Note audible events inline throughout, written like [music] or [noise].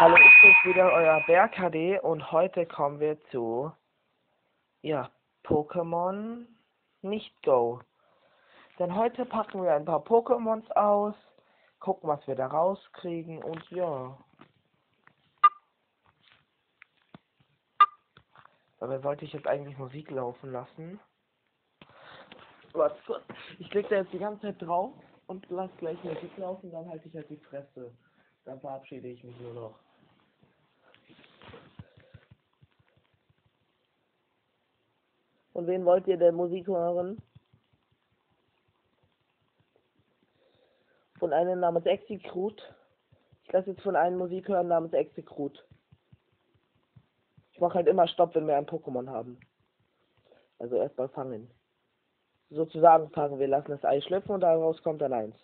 Hallo, ich bin's wieder, euer BergHD und heute kommen wir zu, ja, Pokémon nicht Go. Denn heute packen wir ein paar Pokémons aus, gucken, was wir da rauskriegen und ja. Dabei sollte ich jetzt eigentlich Musik laufen lassen. Kurz. Ich klicke da jetzt die ganze Zeit drauf und lass gleich Musik laufen, dann halte ich halt die Fresse. Dann verabschiede ich mich nur noch. Und wen wollt ihr denn Musik hören? Von einem namens Execute. Ich lasse jetzt von einem Musik hören namens Execute. Ich mache halt immer Stopp, wenn wir ein Pokémon haben. Also erstmal fangen. Sozusagen fangen. Wir lassen das Ei schlüpfen und daraus kommt dann eins.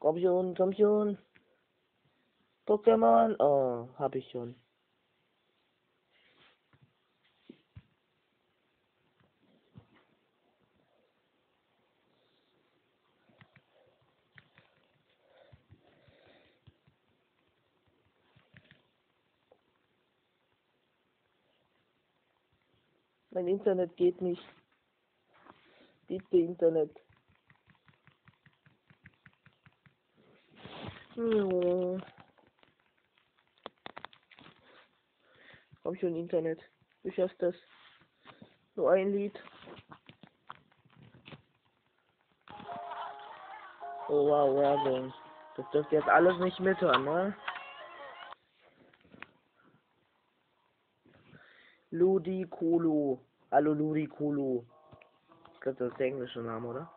Komm schon, komm schon. Pokémon. Oh, hab ich schon. Mein Internet geht nicht. Bitte Internet. Ja. Hab schon Internet. Ich schaff das. Nur ein Lied. Oh wow, Werbung. Das dürft ihr jetzt alles nicht mithören, ne? Ludicolo. Hallo Ludicolo. Ich glaube, das ist der englische Name, oder?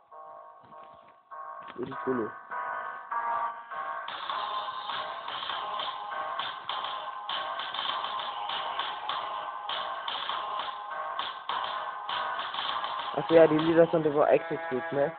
Ludicolo. Achso, ja, die Lieder sind über Execute, ne?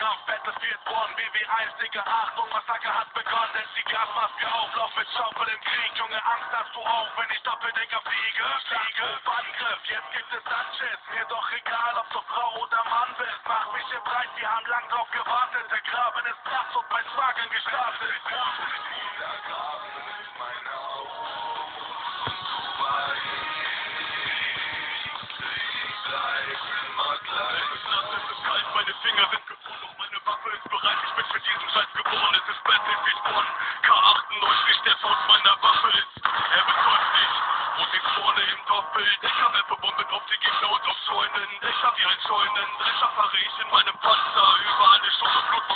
Grabenkampf, Battlefield 1, BW1, Digga, Achtung, Massaker hat begonnen, setz die Gasmaske auf, lauf mit Schaufel im Krieg, Junge, Angst hast du auch, wenn ich Doppeldecker fliege, fliege, Angriff, jetzt gibt es Anschiss, mir doch egal, ob du Frau oder Mann bist, mach mich hier breit, wir haben lang drauf gewartet, der Graben ist nass und mein Swagen gestartet. Dieser Graben ist Hab wie ein Scheunen, Drescher in meinem Panzer. Überall eine Stunde Blut,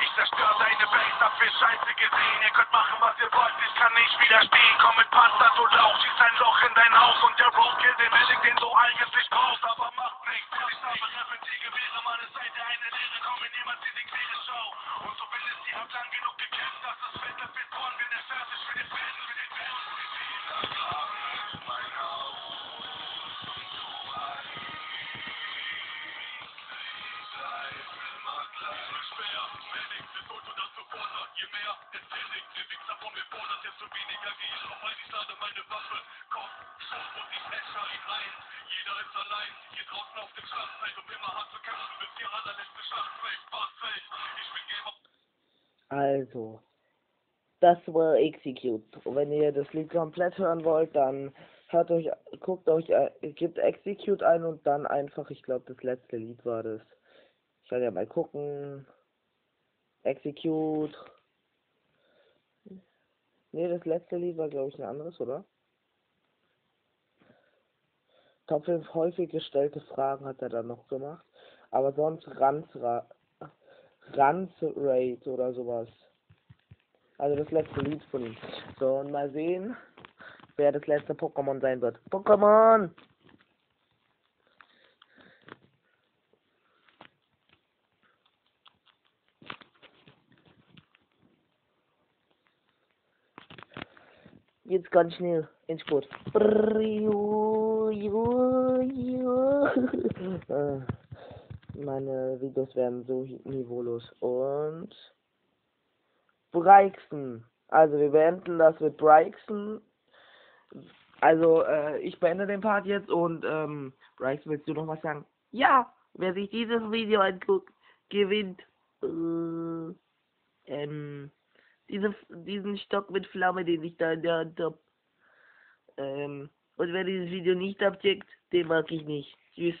Ich zerstör deine Base, hab viel Scheiße gesehen. Ihr könnt machen, was ihr wollt, ich kann nicht widerstehen. Komm mit Panzer, du Lauch, schieß ein Loch in dein Haus. Und der Roadkill, den will ich, den du eigentlich brauchst. Aber macht nichts, ich habe Reffen, die Gewehre, meine Seite, eine Lehre. Komm in niemand, die die quere Show. Und so will es, die habt lang genug gekämpft. Das ist Schwer, Medic, wir Foto das sofort. Je mehr Ästhetik, der Wichser von mir fordert, desto weniger geh ich auf, weil ich lade meine Waffe. Kopf, Schuss und ich äscher ihn ein. Jeder ist allein, hier draußen auf dem Schlachtfeld, um immer hart zu kämpfen, bis die allerletzte Schlacht fällt. Was fällt? Ich bin Gamer. Also, das war Execute. Und wenn ihr das Lied komplett hören wollt, dann hört euch, guckt euch, äh, gebt Execute ein und dann einfach, ich glaube, das letzte Lied war das. Ich kann ja mal gucken. Execute. Nee, das letzte Lied war, glaube ich, ein anderes, oder? Top 5 häufig gestellte Fragen hat er dann noch gemacht. Aber sonst Ranzra Rate oder sowas. Also das letzte Lied von ihm. So, und mal sehen, wer das letzte Pokémon sein wird. Pokémon! Jetzt ganz schnell ins Boot. Äh, [laughs] Meine Videos werden so niveaulos. Und Breixen. Also wir beenden das mit Breixen. Also äh, ich beende den Part jetzt und ähm, Breixen, willst du noch was sagen? Ja, wer sich dieses Video anguckt, gewinnt äh, ähm, diese, diesen Stock mit Flamme, den ich da in der Hand hab. Ähm, und wer dieses Video nicht abcheckt, den mag ich nicht. Tschüss.